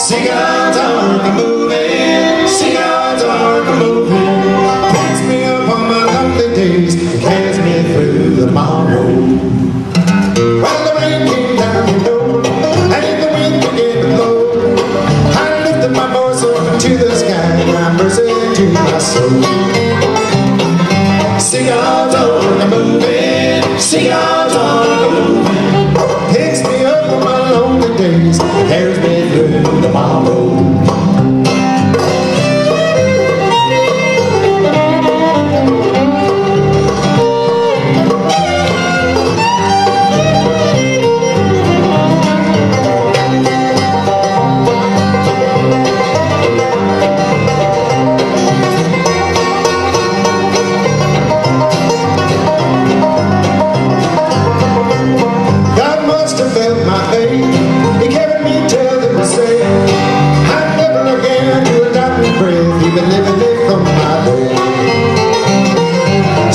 see God's ark a moving. Picks me up on my lonely days, carries me through the tomorrow. Well, the rain came down, and the wind began to blow. I lifted my voice up into the sky, and I to my soul. Moving,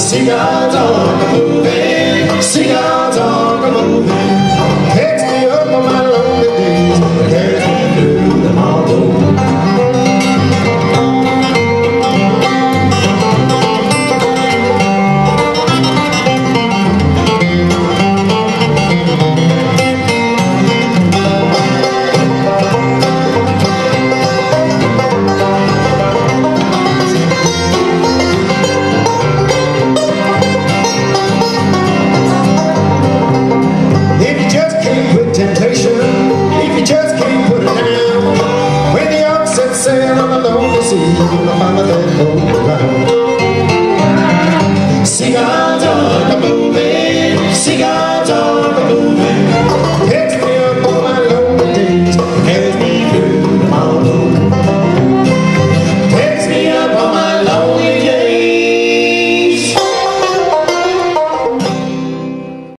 Cigars on the con